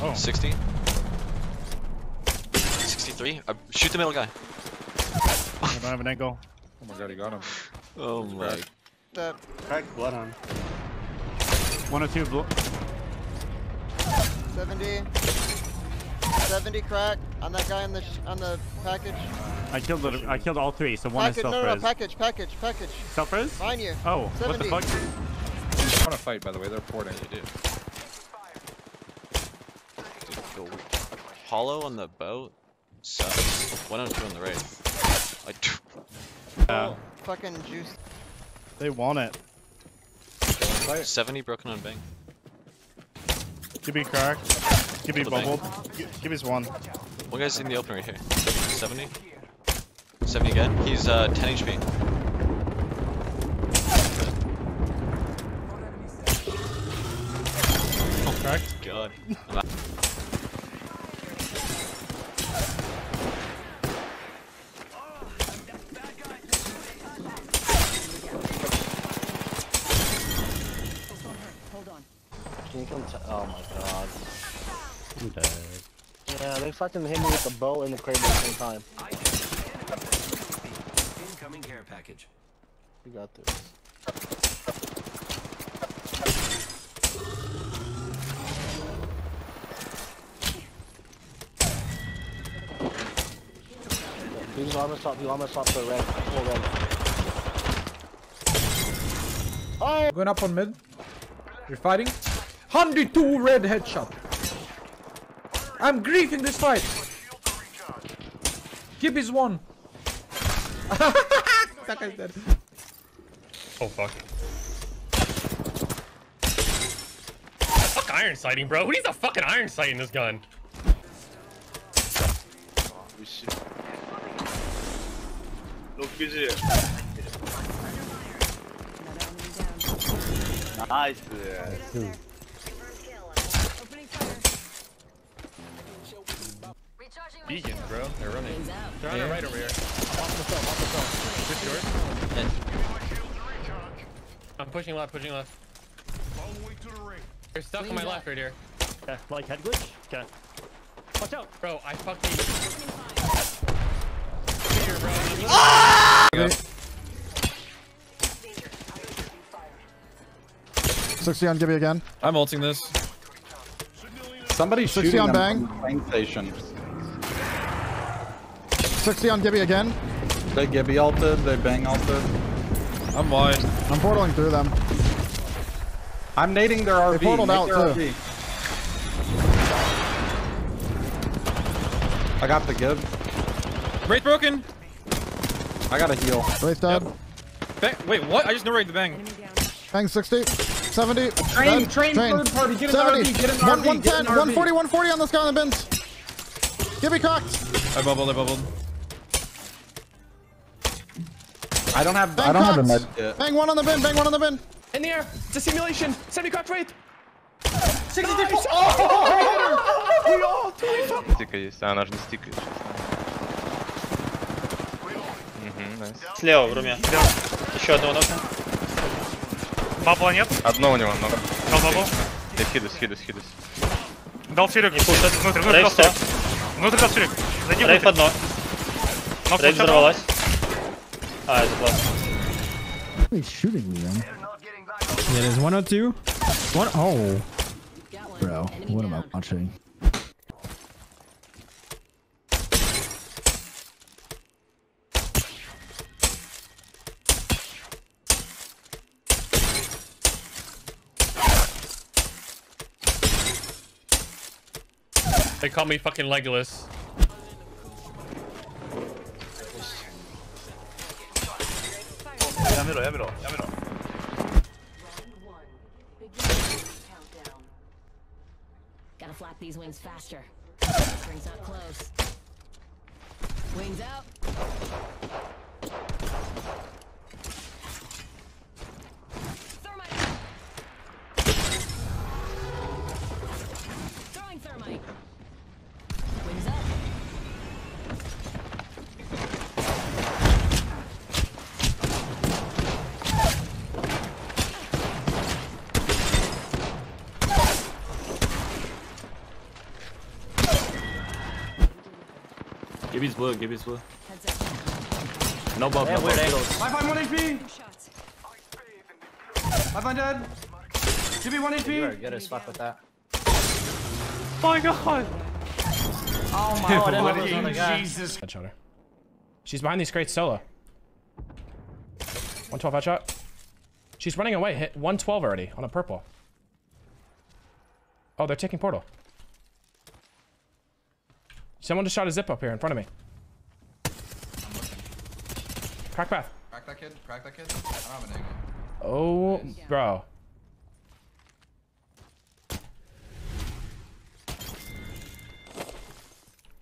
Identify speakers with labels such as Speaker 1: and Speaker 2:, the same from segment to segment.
Speaker 1: Oh.
Speaker 2: 60. 63. Uh, shoot the middle guy.
Speaker 1: I don't have an angle.
Speaker 3: Oh my god, he got him.
Speaker 2: Oh my.
Speaker 4: That
Speaker 5: Crack blood on.
Speaker 1: One or two.
Speaker 4: 70. 70 crack on that guy on the sh on the package.
Speaker 1: I killed it. I killed all three. So one
Speaker 4: Package,
Speaker 1: is
Speaker 4: no,
Speaker 1: self
Speaker 4: no, no,
Speaker 1: res.
Speaker 4: package, package, package.
Speaker 1: self res?
Speaker 4: Mine you.
Speaker 1: Oh, what the
Speaker 4: 70.
Speaker 1: fuck?
Speaker 3: I wanna fight, by the way, they're porting.
Speaker 2: You do. Dude, go. Hollow on the boat. Sucks. 102 on the wraith. I d-
Speaker 1: Yeah.
Speaker 4: Fucking juice.
Speaker 1: They want it.
Speaker 2: 70 broken on bang.
Speaker 1: Give me crack. Give me
Speaker 2: Hold the bank.
Speaker 1: bubbled. Gi- Give me one.
Speaker 2: One guy's in the open right here. 70. 70 again. He's uh 10 HP. Oh
Speaker 1: Crack.
Speaker 2: god. I'm out.
Speaker 5: Can you come t- oh my god.
Speaker 1: I'm dead.
Speaker 5: Yeah, they fucking hit me with the bow and the crate at the same time.
Speaker 6: Incoming care package.
Speaker 5: You got this. Use armor swap, you armor swap for red. Full red. Oh!
Speaker 3: Going up on mid. You're fighting. 102 red headshot. I'm griefing this fight. Gib is one. that guy's dead.
Speaker 7: Oh fuck. Fuck iron sighting, bro. Who needs a fucking iron sight in this gun?
Speaker 5: Nice.
Speaker 7: Beacons, bro. They're running. They're on
Speaker 3: Yeah.
Speaker 7: the right over here. Push yours.
Speaker 2: And
Speaker 7: I'm pushing left, pushing left. They're stuck on my left right here.
Speaker 1: Okay, like head glitch? Okay. Watch out!
Speaker 7: Bro, I fucking. Here, bro. I'm
Speaker 8: 60 on Gibby again.
Speaker 3: I'm ulting this.
Speaker 9: Somebody's
Speaker 8: 60
Speaker 9: shooting
Speaker 8: on
Speaker 9: them
Speaker 8: bang.
Speaker 9: from the station.
Speaker 8: 60 on Gibby again.
Speaker 9: They Gibby ulted, they bang ulted.
Speaker 3: I'm wide.
Speaker 8: I'm portaling through them.
Speaker 9: I'm nading their RV.
Speaker 8: portaled
Speaker 9: Nade
Speaker 8: out, too.
Speaker 9: RV. I got the Gib.
Speaker 3: Wraith broken.
Speaker 9: I got a heal.
Speaker 8: Wraith dead.
Speaker 3: Bang. Wait, what? I just no right the bang.
Speaker 8: Bang 60. 70.
Speaker 9: Train,
Speaker 8: dead.
Speaker 9: train, third party, get in the RV, get in RV,
Speaker 8: 110,
Speaker 9: get in RV.
Speaker 8: 140, 140 on this guy on the bins. Gibby cocked.
Speaker 3: I bubbled, I bubbled.
Speaker 9: I don't have.
Speaker 8: Bang
Speaker 9: I don't have a med kit.
Speaker 8: Bang one on the bin. Bang one on the bin.
Speaker 7: In the air. It's a simulation. Semi cracked right.
Speaker 10: Стикай, а она же не найс.
Speaker 7: Слева в руме. Еще одного нока. Бабла нет.
Speaker 10: Одно у него много.
Speaker 7: Дал бабл.
Speaker 10: Да хидус, хидус, хидус.
Speaker 7: Дал сирик. Не пушат. Внутрь, внутрь сирик. Внутрь дал сирик. Зайди Рейф одно. Рейф взорвалась. Uh, there's a.
Speaker 8: He's shooting me, Liam.
Speaker 11: Yeah, there's 102. One. Oh. Bro, what am I watching?
Speaker 7: They call me fucking Legolas.
Speaker 12: Gotta flap these wings faster. Rings up close. Wings
Speaker 13: Gibby's blue, Gibby's blue.
Speaker 12: Heads up.
Speaker 13: No buff,
Speaker 14: Yeah,
Speaker 13: no
Speaker 14: weird
Speaker 13: buff.
Speaker 14: angles.
Speaker 9: I find 1 HP.
Speaker 12: Two shots.
Speaker 9: I find dead. Give me 1 HP.
Speaker 14: You are good as fuck with that.
Speaker 15: my god!
Speaker 14: Oh my god, that was another guy.
Speaker 11: Headshot her. She's behind these crates solo. 112 headshot. She's running away. Hit 112 already on a purple. Oh, they're taking portal. Someone just shot a zip up here in front of me. Crack path.
Speaker 9: Crack that kid. Crack that kid. I don't have an angle.
Speaker 11: Oh, bro.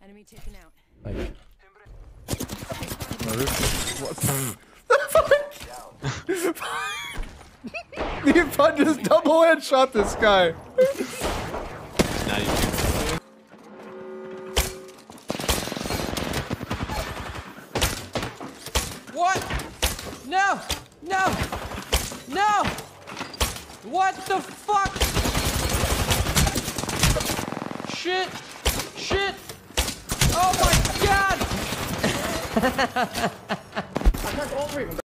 Speaker 12: Enemy taken out.
Speaker 11: Like,
Speaker 2: Me and Fun just double headshot this guy.
Speaker 16: What the fuck? Shit. Shit. Oh my god! I can't go over him.